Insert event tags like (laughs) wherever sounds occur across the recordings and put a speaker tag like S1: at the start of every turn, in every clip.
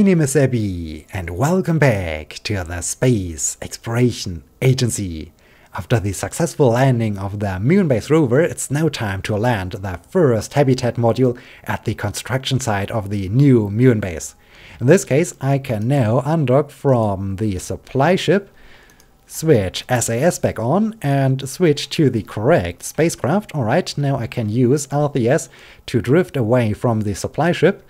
S1: My name is Abby and welcome back to the Space Exploration Agency. After the successful landing of the Moonbase rover, it's now time to land the first habitat module at the construction site of the new Moonbase. In this case, I can now undock from the supply ship, switch SAS back on, and switch to the correct spacecraft. Alright, now I can use RCS to drift away from the supply ship,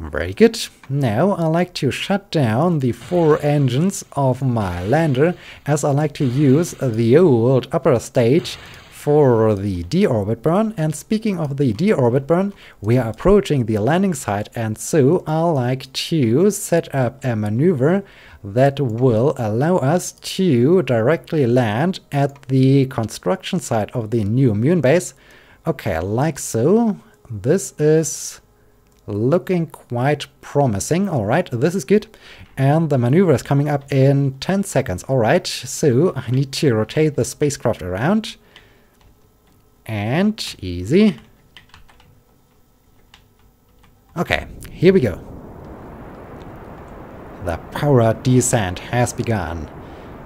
S1: very good. Now I like to shut down the four engines of my lander as I like to use the old upper stage for the deorbit burn. And speaking of the deorbit burn, we are approaching the landing site and so I like to set up a maneuver that will allow us to directly land at the construction site of the new moon base. Okay, like so. This is looking quite promising. All right, this is good. And the maneuver is coming up in 10 seconds. All right, so I need to rotate the spacecraft around. And easy. Okay, here we go. The power descent has begun.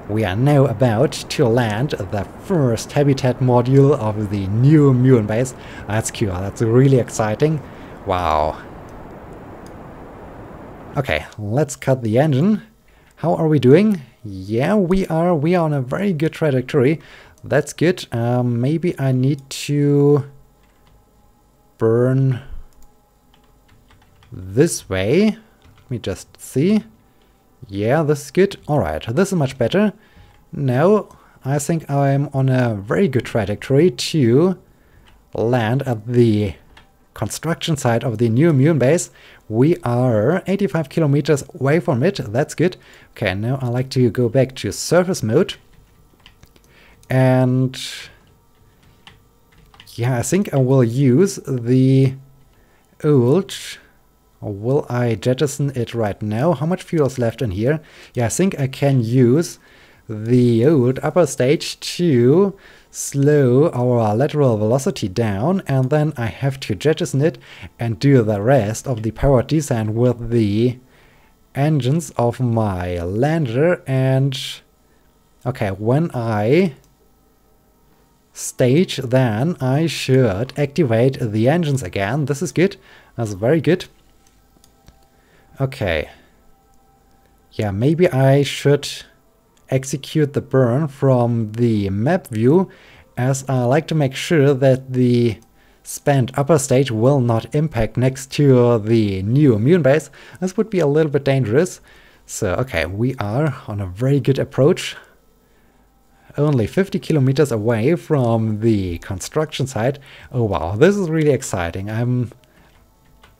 S1: We are now about to land the first habitat module of the new Moon base. That's cool, that's really exciting. Wow. Okay, let's cut the engine. How are we doing? Yeah, we are. We are on a very good trajectory. That's good. Um, maybe I need to burn this way. Let me just see. Yeah, this is good. Alright, this is much better. Now, I think I'm on a very good trajectory to land at the construction site of the new Moon base. We are 85 kilometers away from it. That's good. Okay, now I like to go back to surface mode. And yeah, I think I will use the old will I jettison it right now? How much fuel is left in here? Yeah, I think I can use the old upper stage to slow our lateral velocity down and then I have to jettison it and do the rest of the power descent with the engines of my lander and okay when I stage then I should activate the engines again. This is good. That's very good. Okay. Yeah maybe I should execute the burn from the map view as I like to make sure that the spent upper stage will not impact next to the new Moon base. This would be a little bit dangerous. So, okay, we are on a very good approach. Only 50 kilometers away from the construction site. Oh wow, this is really exciting. I'm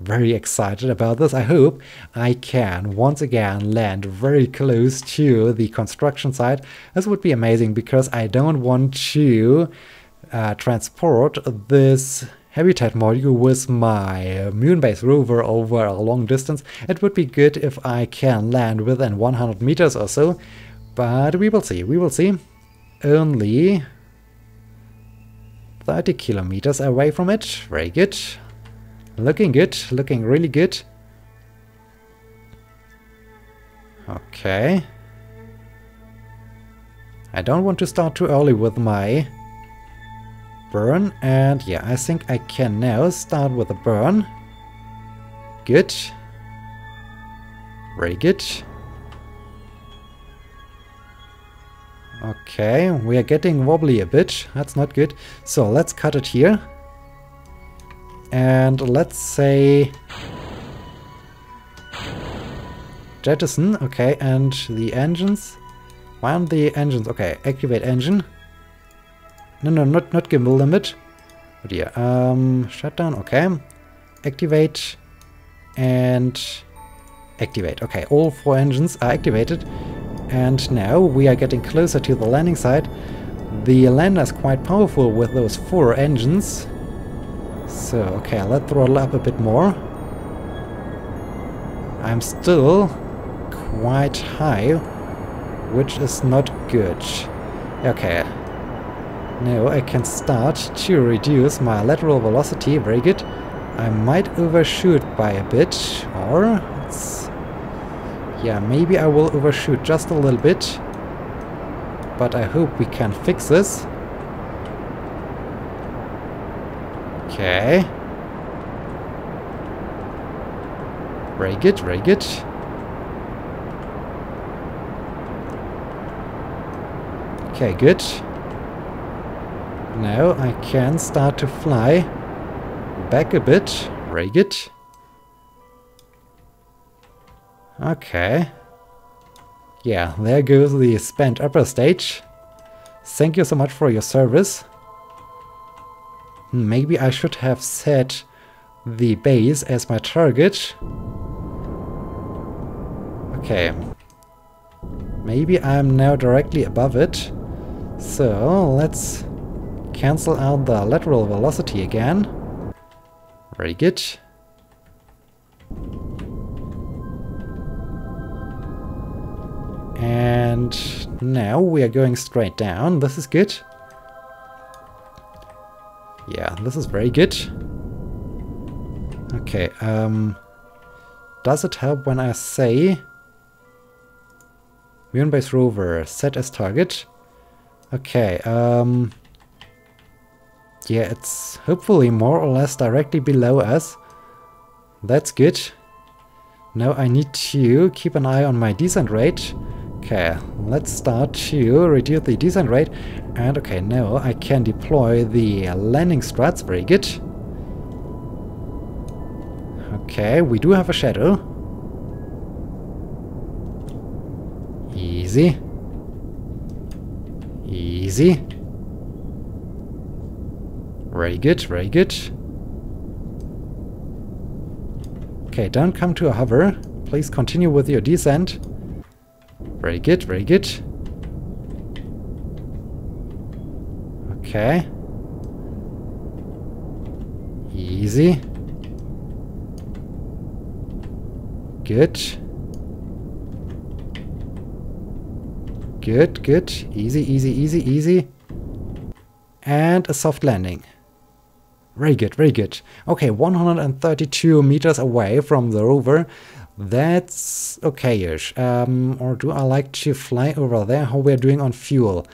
S1: very excited about this. I hope I can once again land very close to the construction site. This would be amazing because I don't want to uh, transport this habitat module with my Moonbase rover over a long distance. It would be good if I can land within 100 meters or so, but we will see, we will see. Only 30 kilometers away from it, very good. Looking good, looking really good. Okay. I don't want to start too early with my burn. And yeah, I think I can now start with a burn. Good. Very good. Okay, we are getting wobbly a bit. That's not good. So let's cut it here. And let's say... Jettison, okay, and the engines. Why aren't the engines? Okay, activate engine. No, no, not, not gimbal limit. Oh dear. Um, shutdown, okay. Activate and activate. Okay, all four engines are activated. And now we are getting closer to the landing site. The lander is quite powerful with those four engines. So, okay, let's throttle up a bit more. I'm still quite high, which is not good. Okay. Now I can start to reduce my lateral velocity, very good. I might overshoot by a bit, or yeah, maybe I will overshoot just a little bit, but I hope we can fix this. Okay. Very good. Okay, good. Now I can start to fly back a bit. Good. Okay. Yeah, there goes the spent upper stage. Thank you so much for your service. Maybe I should have set the base as my target. Okay. Maybe I'm now directly above it. So, let's cancel out the lateral velocity again. Very good. And now we are going straight down. This is good. Yeah, this is very good. Okay, um... Does it help when I say... Moonbase rover, set as target? Okay, um... Yeah, it's hopefully more or less directly below us. That's good. Now I need to keep an eye on my descent rate. Okay, let's start to reduce the descent rate. And okay, now I can deploy the landing struts. Very good. Okay, we do have a shadow. Easy. Easy. Very good, very good. Okay, don't come to a hover. Please continue with your descent. Very good, very good. Okay. Easy. Good. Good, good. Easy, easy, easy, easy. And a soft landing. Very good, very good. Okay, 132 meters away from the rover. That's okay-ish. Um, or do I like to fly over there? How we're doing on fuel?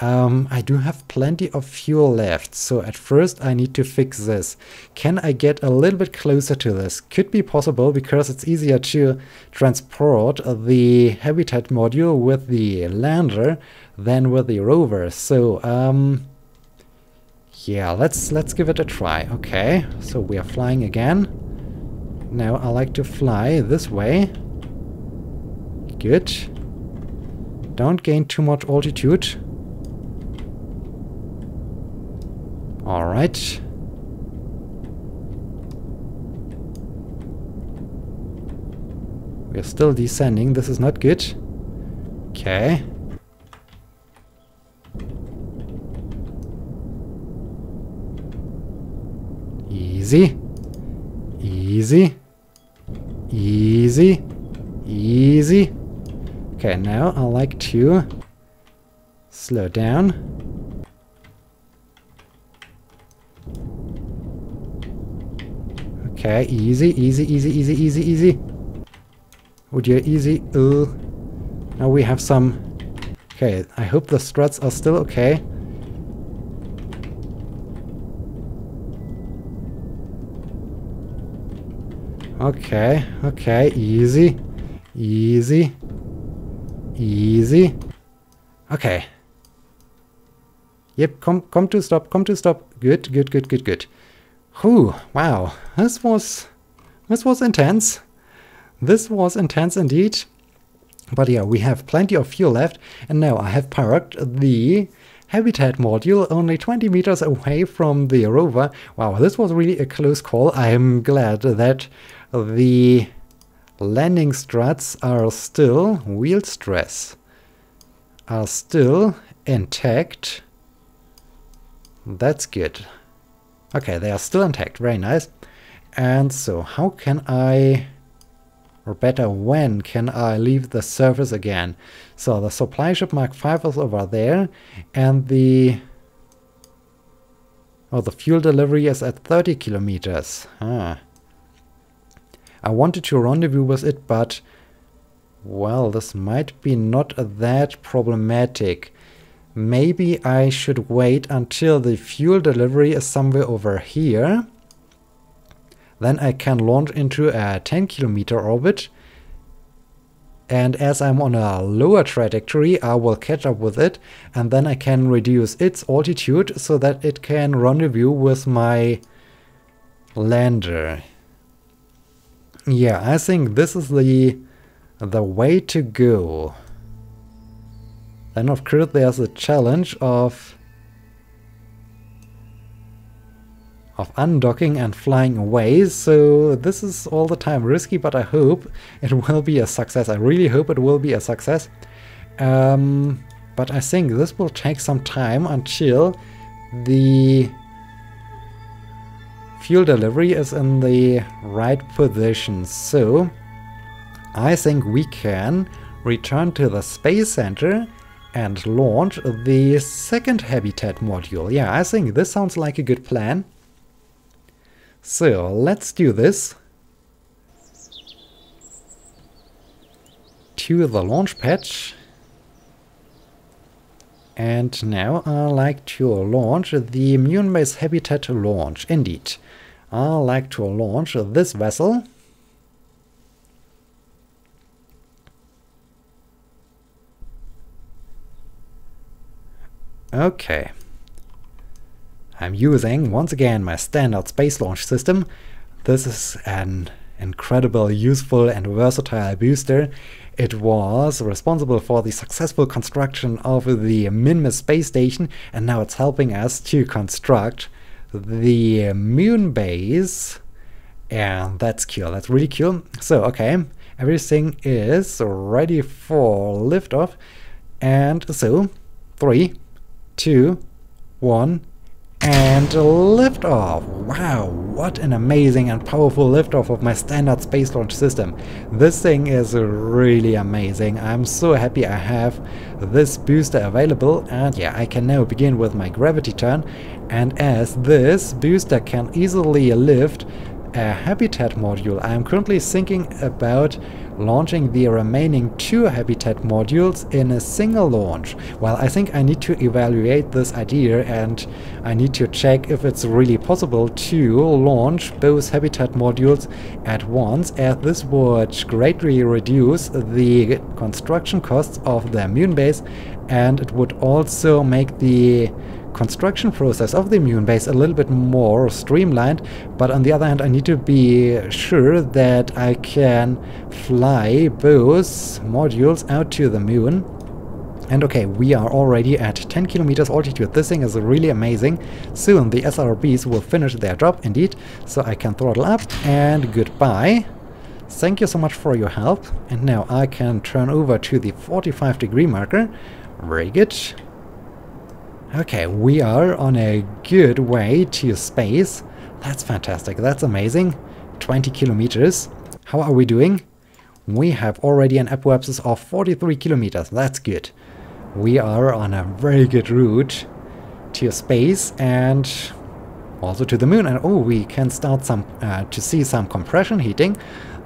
S1: Um, I do have plenty of fuel left, so at first I need to fix this. Can I get a little bit closer to this? Could be possible because it's easier to transport the habitat module with the lander than with the rover. So, um, yeah, let's let's give it a try. Okay, so we are flying again. Now I like to fly this way. Good. Don't gain too much altitude. Alright. We're still descending. This is not good. Okay. Easy. Easy. Easy. Easy. Okay, now I like to slow down. Okay, easy, easy, easy, easy, easy, easy. Oh dear, easy. Uh, now we have some... Okay, I hope the struts are still okay. Okay, okay, easy, easy, easy. Okay. Yep, come, come to stop, come to stop. Good, good, good, good, good. Whew, wow, this was, this was intense. This was intense indeed. But yeah, we have plenty of fuel left, and now I have parked the habitat module only 20 meters away from the rover. Wow, this was really a close call. I am glad that the landing struts are still, wheel stress, are still intact. That's good. Okay, they are still intact. Very nice. And so how can I, or better, when can I leave the surface again? So the supply ship Mark 5 is over there and the, Oh, the fuel delivery is at 30 kilometers. Ah. I wanted to rendezvous with it, but... Well, this might be not that problematic. Maybe I should wait until the fuel delivery is somewhere over here. Then I can launch into a 10 kilometer orbit. And as I'm on a lower trajectory, I will catch up with it. And then I can reduce its altitude so that it can rendezvous with my lander. Yeah, I think this is the the way to go. Then of course there's a challenge of of undocking and flying away, so this is all the time risky, but I hope it will be a success. I really hope it will be a success. Um, but I think this will take some time until the fuel delivery is in the right position. So I think we can return to the Space Center and launch the second habitat module. Yeah, I think this sounds like a good plan. So let's do this. To the launch pad. And now I like to launch the Moonbase Habitat launch. Indeed. I like to launch this vessel Okay. I'm using, once again, my standard space launch system. This is an incredible, useful and versatile booster. It was responsible for the successful construction of the Minmus space station and now it's helping us to construct the moon base and that's cool, that's really cool. So, okay, everything is ready for liftoff and so, three, two, one, and liftoff! Wow, what an amazing and powerful liftoff of my standard space launch system. This thing is really amazing. I'm so happy I have this booster available and yeah, I can now begin with my gravity turn and as this booster can easily lift a habitat module, I'm currently thinking about launching the remaining two habitat modules in a single launch. Well, I think I need to evaluate this idea and I need to check if it's really possible to launch both habitat modules at once as this would greatly reduce the construction costs of the moon base and it would also make the construction process of the moon base a little bit more streamlined, but on the other hand I need to be sure that I can fly both modules out to the moon. And okay, we are already at 10 kilometers altitude. This thing is really amazing. Soon the SRBs will finish their job, indeed, so I can throttle up and goodbye. Thank you so much for your help. And now I can turn over to the 45 degree marker. Very good. Okay, we are on a good way to space. That's fantastic, that's amazing. 20 kilometers. How are we doing? We have already an apoapsis of 43 kilometers, that's good. We are on a very good route to space and also to the moon. And oh, we can start some uh, to see some compression heating.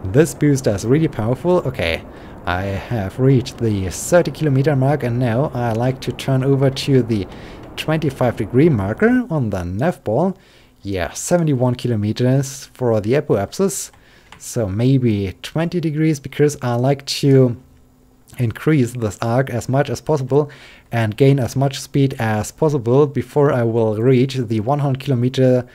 S1: This booster is really powerful. Okay, I have reached the 30 kilometer mark and now I like to turn over to the 25 degree marker on the nav ball. Yeah, 71 kilometers for the apoapsis. So maybe 20 degrees because I like to increase this arc as much as possible and gain as much speed as possible before I will reach the 100 kilometer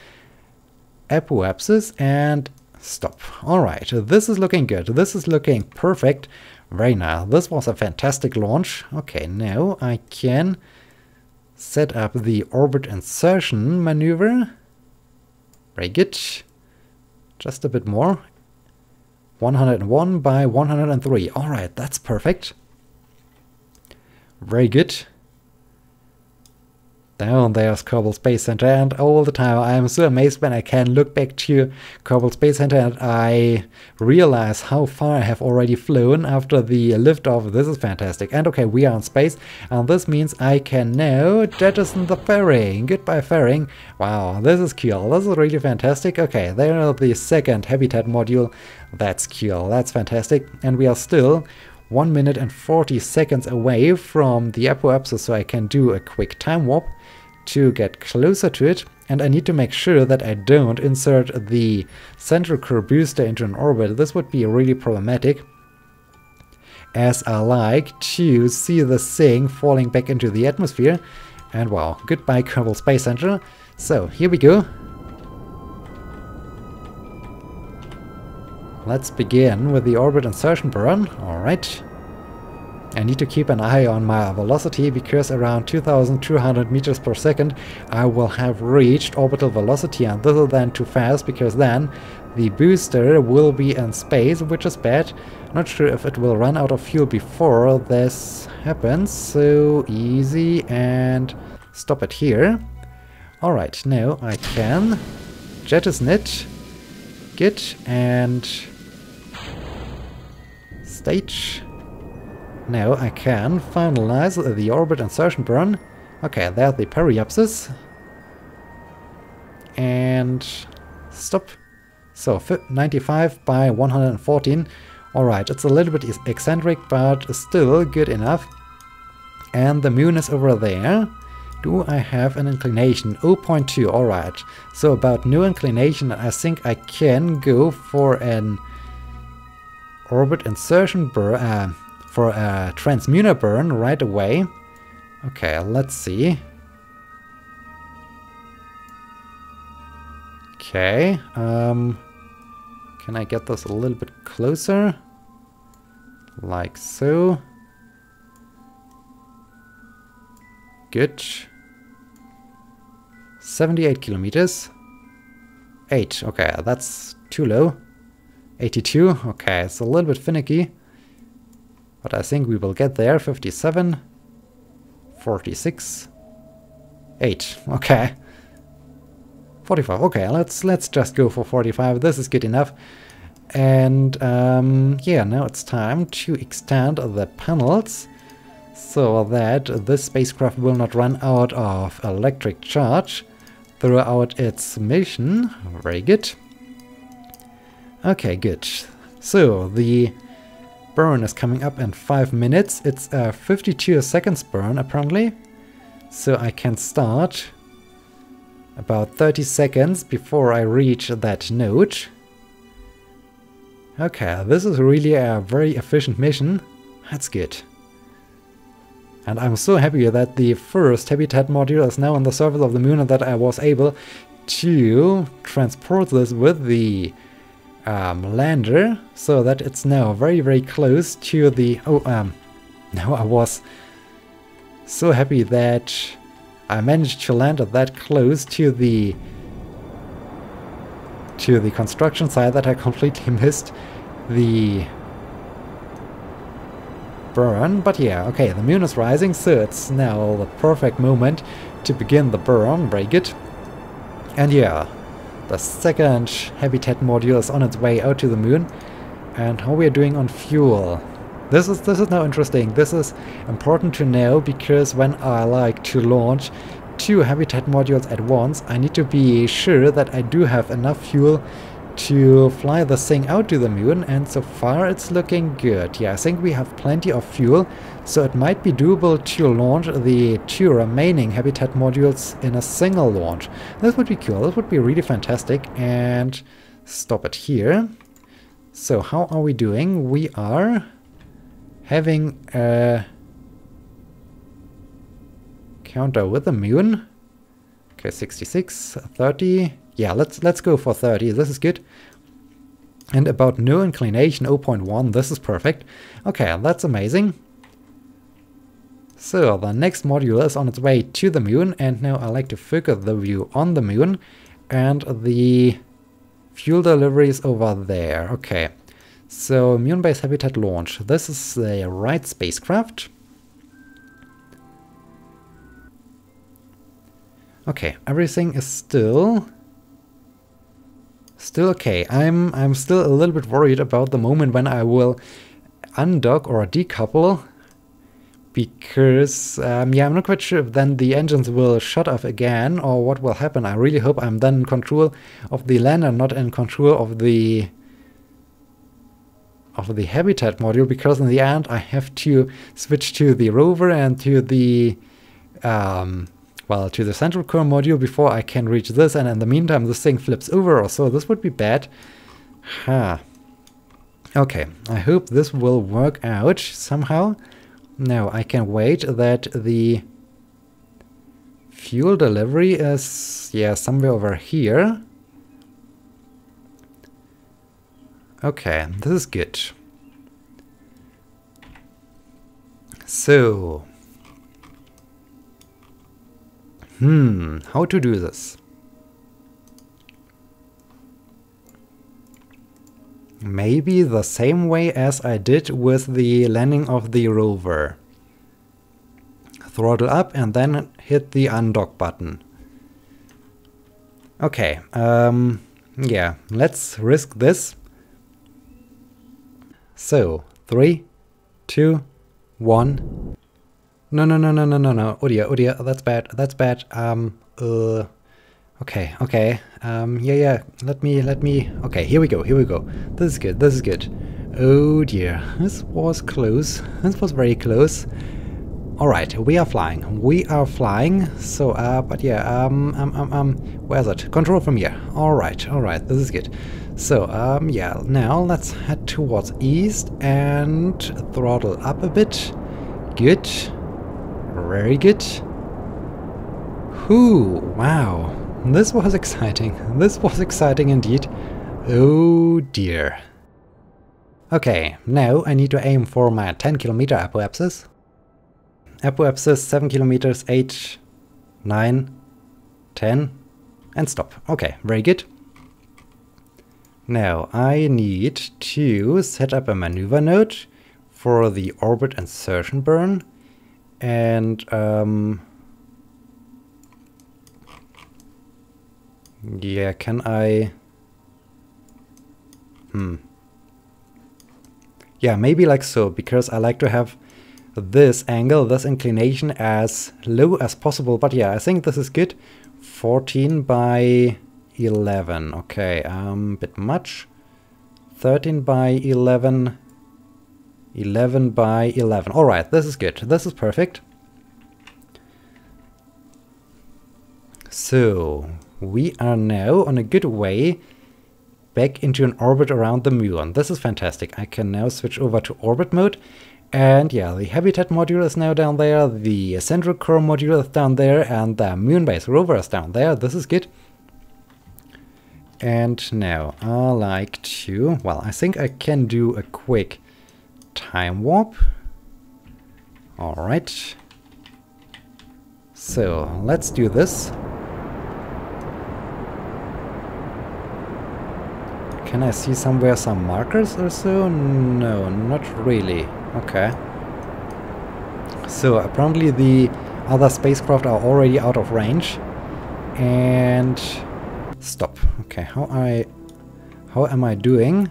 S1: apoapsis and stop. Alright, this is looking good. This is looking perfect. Very nice. This was a fantastic launch. Okay, now I can set up the orbit insertion maneuver. Very good. Just a bit more. 101 by 103. Alright, that's perfect. Very good. Down there's Kerbal Space Center, and all the time I am so amazed when I can look back to Kerbal Space Center and I realize how far I have already flown after the liftoff. This is fantastic. And okay, we are in space, and this means I can now jettison the fairing. Goodbye, fairing. Wow, this is cool. This is really fantastic. Okay, there the second habitat module. That's cool. That's fantastic. And we are still 1 minute and 40 seconds away from the apoapsis, so I can do a quick time warp to get closer to it. And I need to make sure that I don't insert the central core booster into an orbit. This would be really problematic as I like to see the thing falling back into the atmosphere. And wow, goodbye Kerbal Space Center. So here we go. Let's begin with the orbit insertion burn. Alright. I need to keep an eye on my velocity because around 2200 meters per second I will have reached orbital velocity and this is then too fast because then the booster will be in space which is bad. Not sure if it will run out of fuel before this happens so easy and stop it here. Alright now I can jettison it, git and stage now I can finalize the orbit insertion burn. Okay, there's the periapsis. And stop. So 95 by 114. Alright, it's a little bit eccentric, but still good enough. And the moon is over there. Do I have an inclination? 0.2, alright. So about no inclination, I think I can go for an orbit insertion burn, uh, for a transmunar burn right away. Okay, let's see. Okay, um, can I get this a little bit closer? Like so. Good. 78 kilometers. 8, okay, that's too low. 82, okay, it's a little bit finicky. But I think we will get there. 57, 46, 8. Okay. 45. Okay, let's let's just go for 45. This is good enough. And um, yeah, now it's time to extend the panels so that this spacecraft will not run out of electric charge throughout its mission. Very good. Okay, good. So the burn is coming up in 5 minutes. It's a 52 seconds burn apparently. So I can start about 30 seconds before I reach that node. Okay, this is really a very efficient mission. That's good. And I'm so happy that the first habitat module is now on the surface of the moon and that I was able to transport this with the um, lander so that it's now very very close to the oh um now I was so happy that I managed to land that close to the to the construction site that I completely (laughs) missed the burn. But yeah okay the moon is rising so it's now the perfect moment to begin the burn break it. And yeah the second habitat module is on its way out to the moon. And how we are doing on fuel. This is this is now interesting. This is important to know because when I like to launch two habitat modules at once, I need to be sure that I do have enough fuel to fly the thing out to the moon and so far it's looking good. Yeah, I think we have plenty of fuel so it might be doable to launch the two remaining habitat modules in a single launch. This would be cool, this would be really fantastic and stop it here. So how are we doing? We are having a counter with the moon. Okay, 66, 30, yeah, let's let's go for 30. This is good. And about no inclination 0.1, this is perfect. Okay, that's amazing. So the next module is on its way to the moon and now I like to focus the view on the moon and the fuel delivery is over there. Okay, so moon base habitat launch. This is the right spacecraft. Okay, everything is still still okay. I'm I'm still a little bit worried about the moment when I will undock or decouple because um, yeah I'm not quite sure if then the engines will shut off again or what will happen. I really hope I'm then in control of the lander, not in control of the of the habitat module because in the end I have to switch to the rover and to the um, well to the central core module before I can reach this and in the meantime this thing flips over or so. This would be bad. Huh okay I hope this will work out somehow. Now I can wait that the fuel delivery is yeah somewhere over here. Okay, this is good. So, hmm, how to do this? Maybe the same way as I did with the landing of the rover. Throttle up and then hit the undock button. Okay, um, yeah, let's risk this. So, three, two, one. No, no, no, no, no, no, no. Oh dear, oh dear, that's bad, that's bad. Um, uh, okay, okay. Um, yeah, yeah, let me, let me, okay, here we go, here we go. This is good, this is good. Oh dear, this was close. This was very close. Alright, we are flying. We are flying. So, uh, but yeah, um, um, um, um, where's it? Control from here. Alright, alright, this is good. So, um, yeah, now let's head towards east and throttle up a bit. Good. Very good. Whoo, wow. This was exciting. (laughs) This was exciting indeed. Oh dear. Okay, now I need to aim for my 10 kilometer apoapsis. Apoapsis 7 kilometers, 8, 9, 10, and stop. Okay, very good. Now I need to set up a maneuver node for the orbit insertion burn and um, yeah can I hmm yeah maybe like so because I like to have this angle this inclination as low as possible but yeah I think this is good 14 by 11. Okay, um, bit much. 13 by 11. 11 by 11. Alright, this is good. This is perfect. So, we are now on a good way back into an orbit around the moon. This is fantastic. I can now switch over to orbit mode. And yeah, the habitat module is now down there, the central core module is down there, and the moon base rover is down there. This is good. And now I like to, well, I think I can do a quick time warp. All right. So let's do this. Can I see somewhere some markers or so? No, not really. Okay. So apparently the other spacecraft are already out of range. And Stop. Okay, how I how am I doing?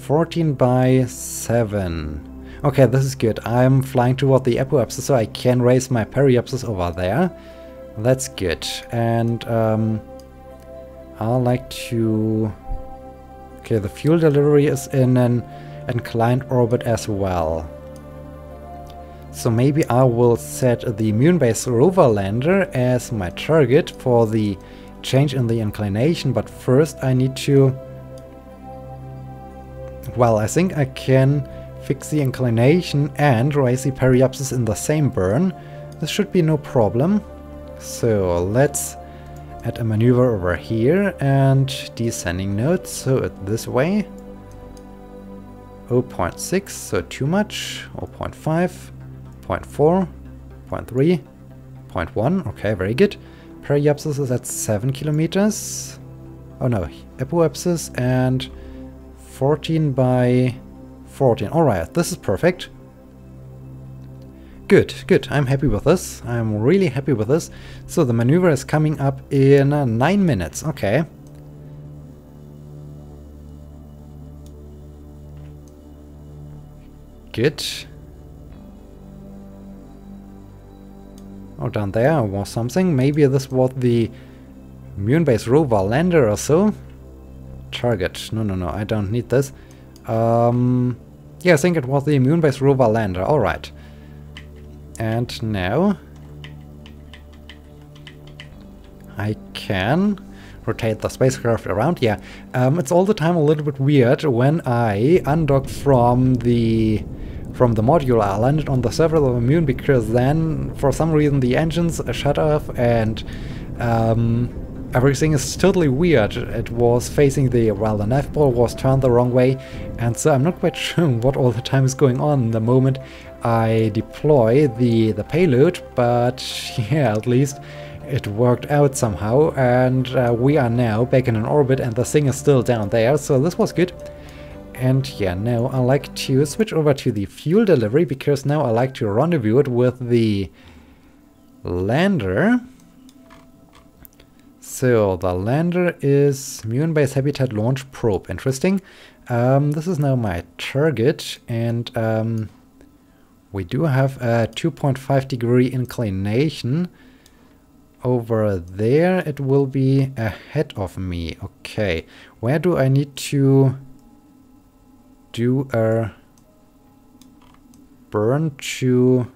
S1: 14 by 7. Okay, this is good. I'm flying toward the apoapsis so I can raise my periapsis over there. That's good. And um, I like to... Okay, the fuel delivery is in an inclined orbit as well. So maybe I will set the Moonbase rover lander as my target for the change in the inclination, but first I need to... Well, I think I can fix the inclination and raise the periapsis in the same burn. This should be no problem. So let's add a maneuver over here and descending nodes, so it this way. 0.6, so too much, 0.5, 0.4, 0.3, 0.1, okay, very good. Periapsis is at 7 kilometers. Oh no, Apoapsis and 14 by 14. Alright, this is perfect. Good, good. I'm happy with this. I'm really happy with this. So the maneuver is coming up in uh, 9 minutes. Okay. Good. Oh, down there was something. Maybe this was the Moonbase rover lander or so. Target. No, no, no. I don't need this. Um, yeah, I think it was the Moonbase rover lander. Alright. And now... I can rotate the spacecraft around. Yeah, um, it's all the time a little bit weird when I undock from the from the module. I landed on the surface of the moon because then, for some reason, the engines shut off and um, everything is totally weird. It was facing the, well, the nav ball was turned the wrong way, and so I'm not quite (laughs) sure what all the time is going on the moment I deploy the, the payload, but (laughs) yeah, at least it worked out somehow, and uh, we are now back in an orbit and the thing is still down there, so this was good. And yeah, now I like to switch over to the fuel delivery because now I like to rendezvous it with the lander. So the lander is Moonbase Habitat Launch Probe. Interesting. Um, this is now my target and um, we do have a 2.5 degree inclination. Over there it will be ahead of me. Okay, where do I need to do a burn to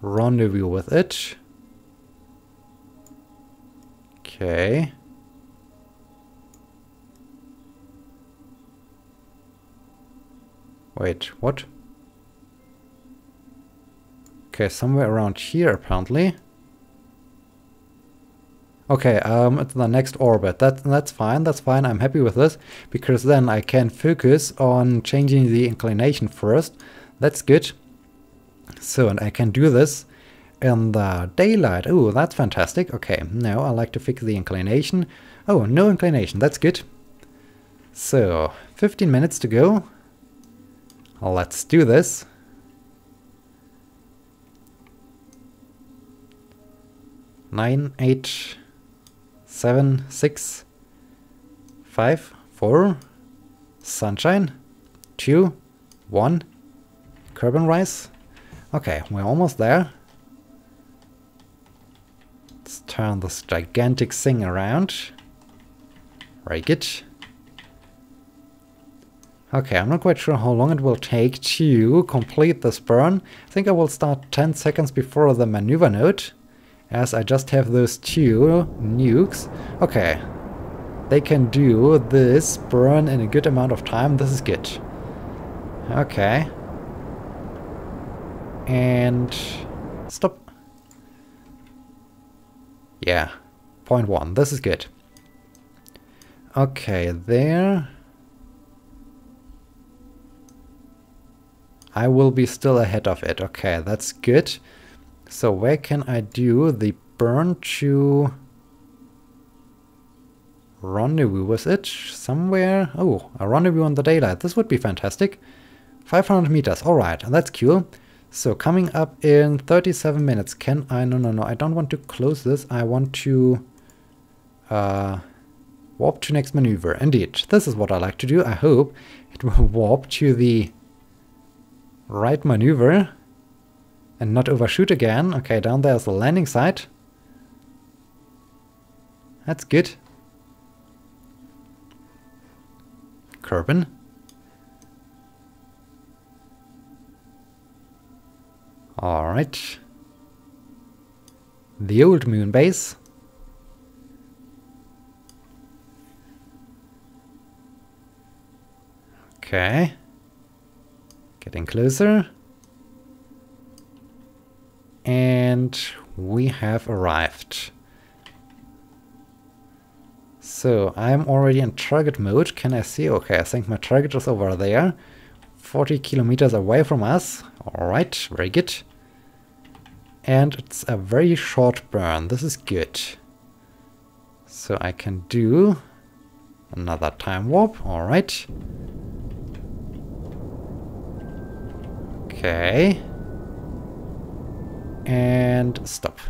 S1: rendezvous with it. Okay. Wait, what? Okay, somewhere around here apparently. Okay, um, it's the next orbit. That, that's fine, that's fine. I'm happy with this, because then I can focus on changing the inclination first. That's good. So, and I can do this in the daylight. Oh, that's fantastic. Okay, now I like to fix the inclination. Oh, no inclination, that's good. So, 15 minutes to go. Let's do this. Nine, eight, seven, six, five, four, sunshine, two, one, Kerbin rise. Okay, we're almost there. Let's turn this gigantic thing around. Break it. Okay, I'm not quite sure how long it will take to complete this burn. I think I will start 10 seconds before the maneuver node as I just have those two nukes. Okay, they can do this burn in a good amount of time. This is good. Okay. And stop. Yeah, point one. This is good. Okay, there. I will be still ahead of it. Okay, that's good. So where can I do the burn to rendezvous with it? Somewhere? Oh, a rendezvous on the daylight. This would be fantastic. 500 meters. Alright, that's cool. So coming up in 37 minutes. Can I? No, no, no. I don't want to close this. I want to uh, warp to next maneuver. Indeed, this is what I like to do. I hope it (laughs) will warp to the right maneuver and not overshoot again. Okay, down there's the landing site. That's good. Kerbin. Alright. The old moon base. Okay. Getting closer. And we have arrived. So I'm already in target mode. Can I see? Okay, I think my target is over there. 40 kilometers away from us. Alright, very good. And it's a very short burn. This is good. So I can do another time warp. Alright. Okay. And stop.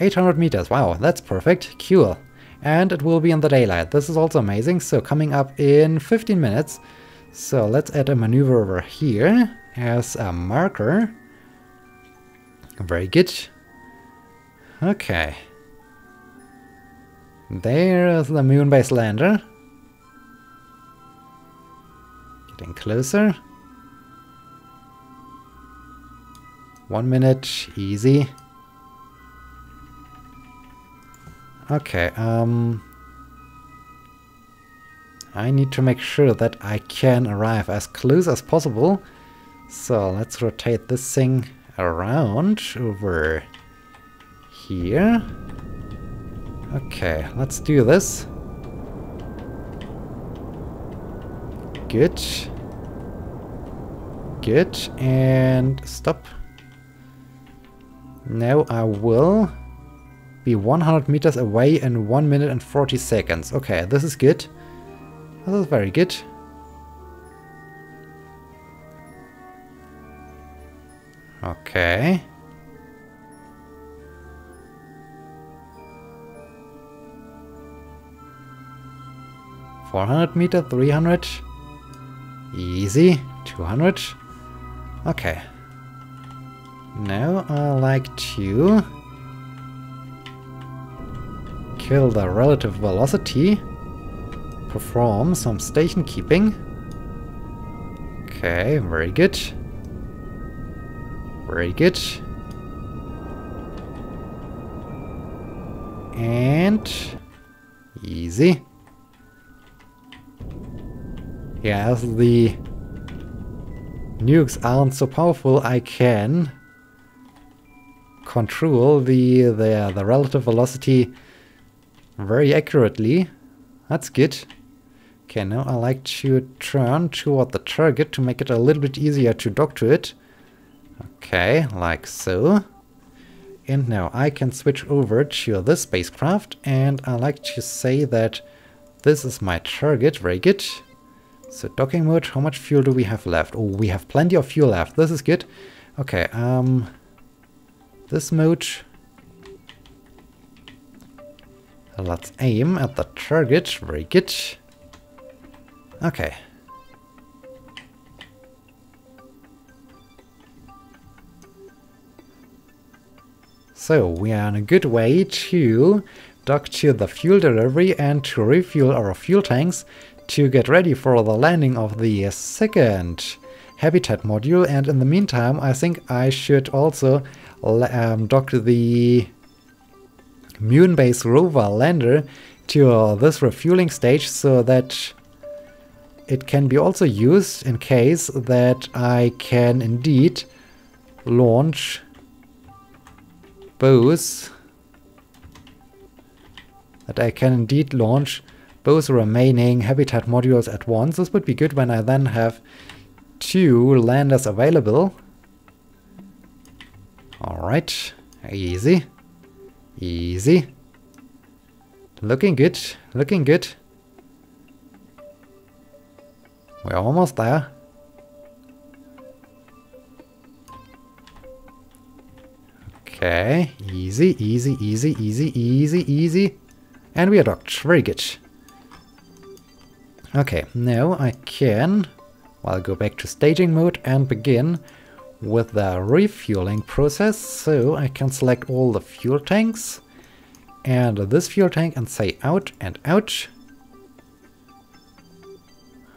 S1: 800 meters, wow, that's perfect, cool. And it will be in the daylight, this is also amazing, so coming up in 15 minutes. So let's add a maneuver over here as a marker. Very good. Okay. There's the moon base lander. Getting closer. One minute, easy. Okay, um... I need to make sure that I can arrive as close as possible. So let's rotate this thing around over here. Okay, let's do this. Good. Good, and stop. Now I will be 100 meters away in 1 minute and 40 seconds. Okay, this is good. This is very good. Okay. Four hundred meter, three hundred. Easy. Two hundred. Okay. Now I like to kill the relative velocity, perform some station keeping. Okay, very good. Very good. And easy. Yeah, as the nukes aren't so powerful, I can control the the, the relative velocity very accurately. That's good. Okay, now I like to turn toward the target to make it a little bit easier to dock to it. Okay, like so. And now I can switch over to this spacecraft and I like to say that this is my target. Very good. So docking mode, how much fuel do we have left? Oh, we have plenty of fuel left. This is good. Okay, um, this mode Let's aim at the target. Very good. Okay. So we are on a good way to dock to the fuel delivery and to refuel our fuel tanks to get ready for the landing of the second habitat module. And in the meantime I think I should also um, dock the Moonbase rover lander to uh, this refueling stage so that it can be also used in case that I can indeed launch both that I can indeed launch both remaining habitat modules at once. This would be good when I then have two landers available. Alright, easy. Easy. Looking good, looking good. We're almost there. Okay, easy, easy, easy, easy, easy, easy. And we are docked. Very good. Okay, now I can, well, go back to staging mode and begin with the refueling process. So I can select all the fuel tanks and this fuel tank and say out and out.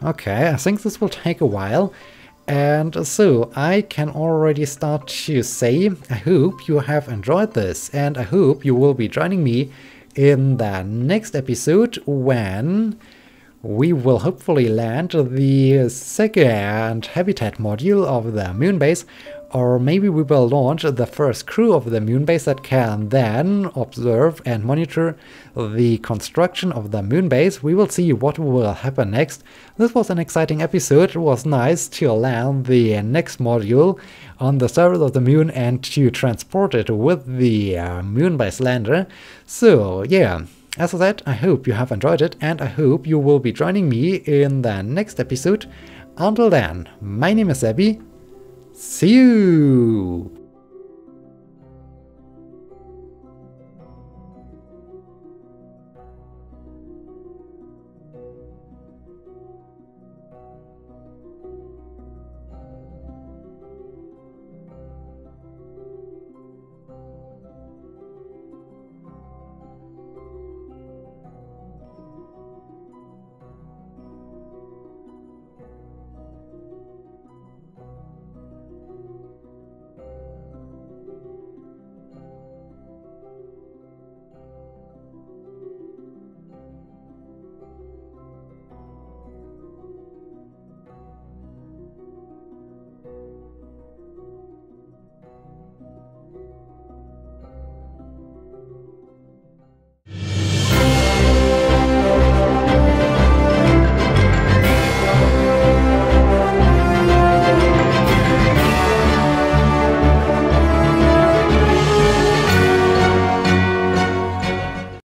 S1: Okay, I think this will take a while. And so I can already start to say, I hope you have enjoyed this and I hope you will be joining me in the next episode when we will hopefully land the second habitat module of the moon base or maybe we will launch the first crew of the moon base that can then observe and monitor the construction of the moon base. We will see what will happen next. This was an exciting episode. It was nice to land the next module on the surface of the moon and to transport it with the uh, moon base lander. So yeah, as I said, I hope you have enjoyed it and I hope you will be joining me in the next episode. Until then, my name is Abby. See you!